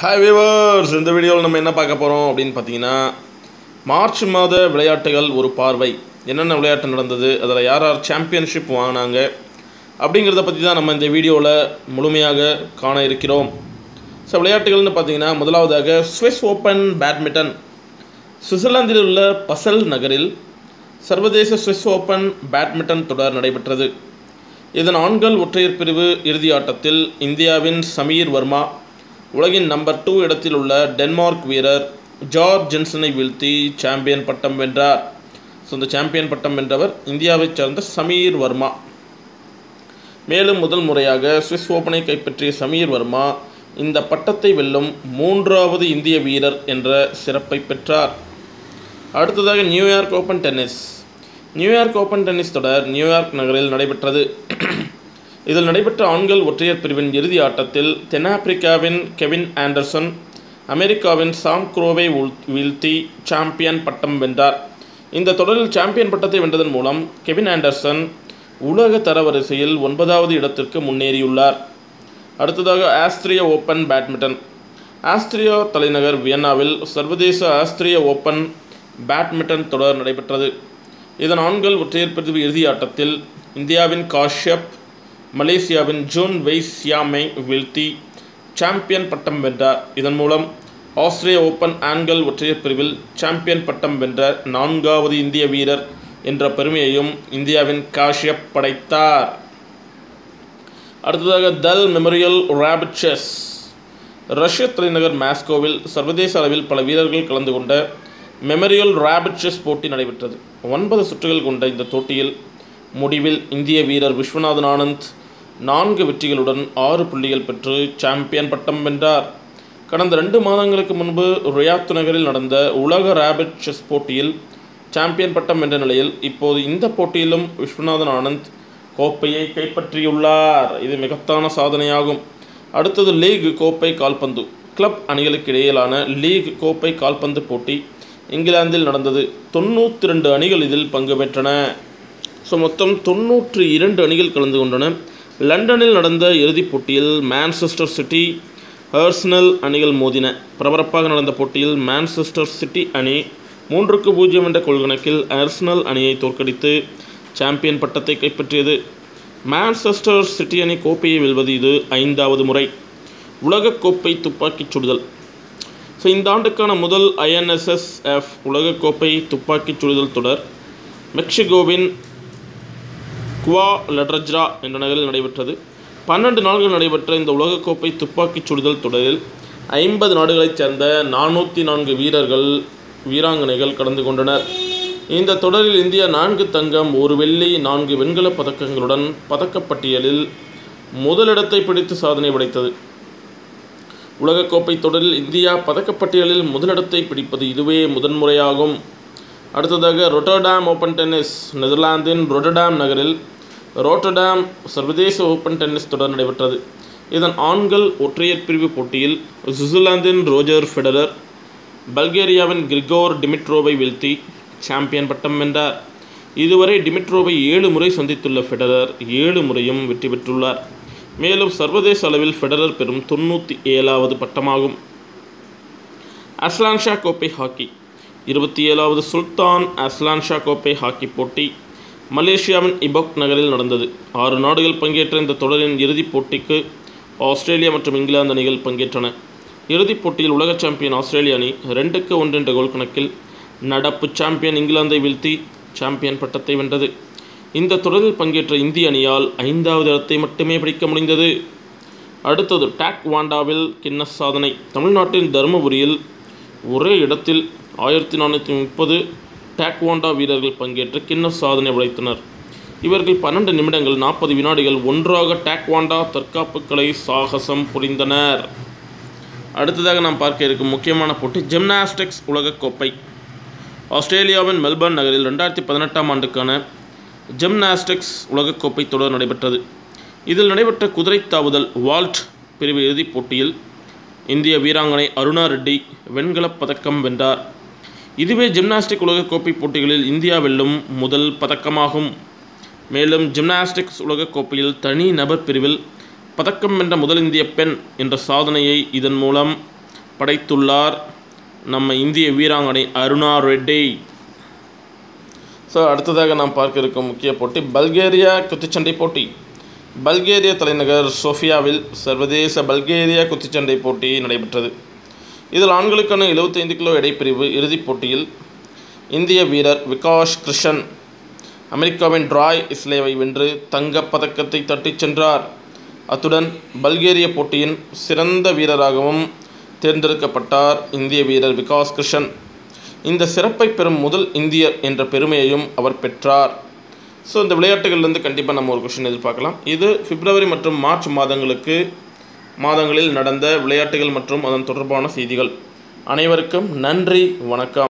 Hi viewers இந்த வீடியோவில் நம்ம என்ன பார்க்க போகிறோம் அப்படின்னு பார்த்தீங்கன்னா மார்ச் மாத விளையாட்டுகள் ஒரு பார்வை. என்னென்ன விளையாட்டு நடந்தது அதில் யார் யார் சாம்பியன்ஷிப் வாங்கினாங்க அப்படிங்கிறத பற்றி தான் நம்ம இந்த வீடியோவில் முழுமையாக காண இருக்கிறோம். ஸோ விளையாட்டுகள்னு பார்த்தீங்கன்னா முதலாவதாக ஸ்விஸ் ஓப்பன் பேட்மிண்டன் சுவிட்சர்லாந்தில் உள்ள பசல் நகரில் சர்வதேச ஸ்விஸ் ஓப்பன் பேட்மிண்டன் தொடர் நடைபெற்றது. இதன் ஆண்கள் ஒற்றையர் பிரிவு இறுதி ஆட்டத்தில் இந்தியாவின் சமீர் வர்மா உலகின் நம்பர் டூ இடத்தில் உள்ள டென்மார்க் வீரர் ஜார்ஜ் ஜென்சனை வீழ்த்தி சாம்பியன் பட்டம் வென்றார். ஸோ இந்த சாம்பியன் பட்டம் வென்றவர் இந்தியாவைச் சேர்ந்த சமீர் வர்மா. மேலும் முதல் முறையாக சுவிஸ் ஓப்பனை கைப்பற்றிய சமீர் வர்மா இந்த பட்டத்தை வெல்லும் மூன்றாவது இந்திய வீரர் என்ற சிறப்பை பெற்றார். அடுத்ததாக New York Open tennis. New York Open tennis தொடர் நியூயார்க் நகரில் நடைபெற்றது. இதில் நடைபெற்ற ஆண்கள் ஒற்றையர் பிரிவின் இறுதி ஆட்டத்தில் தென்னாப்பிரிக்காவின் கெவின் ஆண்டர்சன் அமெரிக்காவின் சாம் குரோவை வீழ்த்தி சாம்பியன் பட்டம் வென்றார். இந்த தொடரில் சாம்பியன் பட்டத்தை வென்றதன் மூலம் கெவின் ஆண்டர்சன் உலக தரவரிசையில் ஒன்பதாவது இடத்திற்கு முன்னேறியுள்ளார். அடுத்ததாக ஆஸ்திரிய ஓப்பன் பேட்மிண்டன். ஆஸ்திரியா தலைநகர் வியன்னாவில் சர்வதேச ஆஸ்திரிய ஓப்பன் பேட்மிண்டன் தொடர் நடைபெற்றது. இதன் ஆண்கள் ஒற்றையர் பிரிவு இறுதி ஆட்டத்தில் இந்தியாவின் காஷ்யப் மலேசியாவின் ஜூன் வெய் சியாமை வீழ்த்தி சாம்பியன் பட்டம் வென்றார். இதன் மூலம் ஆஸ்திரேலிய ஓப்பன் ஆண்கள் ஒற்றையர் பிரிவில் சாம்பியன் பட்டம் வென்ற நான்காவது இந்திய வீரர் என்ற பெருமையையும் இந்தியாவின் காஷ்யப் படைத்தார். அடுத்ததாக தல் மெமோரியல் ராபிட் செஸ் ரஷ்ய தலைநகர் மாஸ்கோவில் சர்வதேச அளவில் பல வீரர்கள் கலந்து கொண்ட மெமோரியல் ராபிட் செஸ் போட்டி நடைபெற்றது. ஒன்பது சுற்றுகள் கொண்ட இந்த போட்டியில் முடிவில் இந்திய வீரர் விஸ்வநாதன் ஆனந்த் நான்கு வெற்றிகளுடன் ஆறு புள்ளிகள் பெற்று சாம்பியன் பட்டம் வென்றார். கடந்த ரெண்டு மாதங்களுக்கு முன்பு ரியாத் நகரில் நடந்த உலக ராபிட் செஸ் போட்டியில் சாம்பியன் பட்டம் வென்ற நிலையில் இப்போது இந்த போட்டியிலும் விஸ்வநாதன் ஆனந்த் கோப்பையை கைப்பற்றியுள்ளார். இது மிகத்தான சாதனையாகும். அடுத்தது லீக் கோப்பை கால்பந்து. கிளப் அணிகளுக்கு இடையிலான லீக் கோப்பை கால்பந்து போட்டி இங்கிலாந்தில் நடந்தது. தொண்ணூற்றி ரெண்டு அணிகள் இதில் பங்கு பெற்றன. ஸோ மொத்தம் தொண்ணூற்றி இரண்டு அணிகள் கலந்து கொண்டன. லண்டனில் நடந்த இறுதிப் போட்டியில் மான்செஸ்டர் சிட்டி ஹர்ஸ்னல் அணிகள் மோதின. பிரபரப்பாக நடந்த போட்டியில் மான்செஸ்டர் சிட்டி அணி மூன்றுக்கு பூஜ்ஜியம் என்ற கொள்கணக்கில் அர்சனல் அணியை தோற்கடித்து சாம்பியன் பட்டத்தை கைப்பற்றியது. மான்செஸ்டர் சிட்டி அணி கோப்பையை வெல்வது இது ஐந்தாவது முறை. உலகக் கோப்பை துப்பாக்கிச் சுடுதல். ஸோ இந்த ஆண்டுக்கான முதல் ஐஎன்எஸ்எஸ்எஃப் உலகக்கோப்பை துப்பாக்கிச் சுடுதல் தொடர். மெக்சிகோவின் குவா லட்ரஜ்ரா என்ற நகரில் நடைபெற்றது. பன்னெண்டு நாட்கள் நடைபெற்ற இந்த உலகக்கோப்பை துப்பாக்கிச் சுடுதல் தொடரில் ஐம்பது நாடுகளைச் சேர்ந்த நானூற்றி நான்கு வீரர்கள் வீராங்கனைகள் கலந்து கொண்டனர். இந்த தொடரில் இந்தியா நான்கு தங்கம் ஒரு வெள்ளி நான்கு வெண்கலப் பதக்கங்களுடன் பதக்கப்பட்டியலில் முதலிடத்தை பிடித்து சாதனை படைத்தது. உலகக்கோப்பை தொடரில் இந்தியா பதக்கப்பட்டியலில் முதலிடத்தை பிடிப்பது இதுவே முதன்முறையாகும் அடுத்ததாக ரொட்டர்டாம் ஓப்பன் டென்னிஸ் நெதர்லாந்தின் ரொட்டர்டாம் நகரில் ரோட்டர்டாம் சர்வதேச ஓப்பன் டென்னிஸ் தொடர் நடைபெற்றது. இதன் ஆண்கள் ஒற்றையர் பிரிவு போட்டியில் சுவிட்சர்லாந்தின் ரோஜர் ஃபெடரர் பல்கேரியாவின் கிரிகோர் டிமிட்ரோவை வீழ்த்தி சாம்பியன் பட்டம் வென்றார். இதுவரை டிமிட்ரோவை ஏழு முறை சந்தித்துள்ள ஃபெடரர் ஏழு முறையும் வெற்றி பெற்றுள்ளார். மேலும் சர்வதேச அளவில் ஃபெடரர் பெறும் தொண்ணூற்றி ஏழாவது பட்டமாகும். அஸ்லான்ஷா கோப்பை ஹாக்கி இருபத்தி ஏழாவது சுல்தான் அஸ்லான்ஷா கோப்பை ஹாக்கி போட்டி மலேசியாவின் இபோக் நகரில் நடந்தது. ஆறு நாடுகள் பங்கேற்ற இந்த தொடரின் இறுதிப் போட்டிக்கு ஆஸ்திரேலியா மற்றும் இங்கிலாந்து அணிகள் பங்கேற்றன. இறுதிப் போட்டியில் உலக சாம்பியன் ஆஸ்திரேலிய அணி ரெண்டுக்கு ஒன்று என்ற கோல் கணக்கில் நடப்பு சாம்பியன் இங்கிலாந்தை வீழ்த்தி சாம்பியன் பட்டத்தை வென்றது. இந்த தொடரில் பங்கேற்ற இந்திய அணியால் ஐந்தாவது இடத்தை மட்டுமே பிடிக்க முடிந்தது. அடுத்தது டாக் வாண்டாவில் கின்னஸ் சாதனை. தமிழ்நாட்டின் தருமபுரியில் ஒரே இடத்தில் ஆயிரத்தி நானூற்றி முப்பது டேக்வாண்டா வீரர்கள் பங்கேற்று கின்னஸ் சாதனை படைத்தனர். இவர்கள் பன்னெண்டு நிமிடங்கள் நாற்பது வினாடிகள் ஒன்றாக டேக்வாண்டா தற்காப்பு கலை சாகசம் புரிந்தனர். அடுத்ததாக நாம் பார்க்க இருக்கும் முக்கியமான போட்டி ஜிம்னாஸ்டிக்ஸ் உலகக்கோப்பை. ஆஸ்திரேலியாவின் மெல்பர்ன் நகரில் ரெண்டாயிரத்தி பதினெட்டாம் ஆண்டுக்கான ஜிம்னாஸ்டிக்ஸ் உலகக்கோப்பை தொடர் நடைபெற்றது. இதில் நடைபெற்ற குதிரை தாவுதல் வால்ட் பிரிவு இறுதிப் போட்டியில் இந்திய வீராங்கனை அருணா ரெட்டி வெண்கலப் பதக்கம் வென்றார். இதுவே ஜிம்னாஸ்டிக் உலகக்கோப்பை போட்டிகளில் இந்தியா வெல்லும் முதல் பதக்கமாகும். மேலும் ஜிம்னாஸ்டிக்ஸ் உலகக்கோப்பையில் தனி நபர் பிரிவில் பதக்கம் வென்ற முதல் இந்திய பெண் என்ற சாதனையை இதன் மூலம் படைத்துள்ளார் நம்ம இந்திய வீராங்கனை அருணா ரெட்டி. ஸோ அடுத்ததாக நாம் பார்க்க இருக்கும் முக்கிய போட்டி பல்கேரியா குத்துச்சண்டை போட்டி. பல்கேரிய தலைநகர் சோஃபியாவில் சர்வதேச பல்கேரியா குத்துச்சண்டை போட்டி நடைபெற்றது. இதில் ஆண்களுக்கான 75 கிலோ எடைப்பிரிவு இறுதிப் போட்டியில் இந்திய வீரர் விகாஷ் கிருஷன் அமெரிக்காவின் ட்ராய் இஸ்லேவை வென்று தங்கப் பதக்கத்தை தட்டிச் சென்றார். அத்துடன் பல்கேரிய போட்டியின் சிறந்த வீரராகவும் தேர்ந்தெடுக்கப்பட்டார் இந்திய வீரர் விகாஸ் கிருஷன் இந்த சிறப்பை பெறும் முதல் இந்தியர் என்ற பெருமையையும் அவர் பெற்றார். ஸோ இந்த விளையாட்டுகள்லேருந்து கண்டிப்பாக நம்ம ஒரு கொஷின் எதிர்பார்க்கலாம். இது பிப்ரவரி மற்றும் மார்ச் மாதங்களுக்கு மாதங்களில் நடந்த விளையாட்டுகள் மற்றும் அதன் தொடர்பான செய்திகள். அனைவருக்கும் நன்றி வணக்கம்.